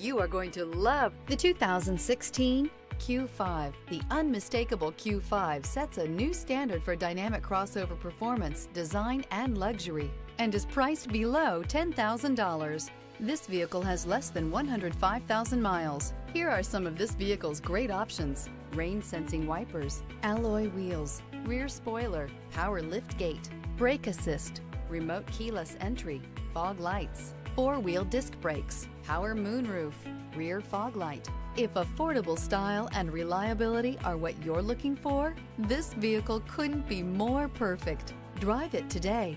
You are going to love the 2016 Q5. The unmistakable Q5 sets a new standard for dynamic crossover performance, design, and luxury, and is priced below $10,000. This vehicle has less than 105,000 miles. Here are some of this vehicle's great options. Rain sensing wipers, alloy wheels, rear spoiler, power lift gate, brake assist, remote keyless entry, fog lights, four-wheel disc brakes, power moonroof, rear fog light. If affordable style and reliability are what you're looking for, this vehicle couldn't be more perfect. Drive it today.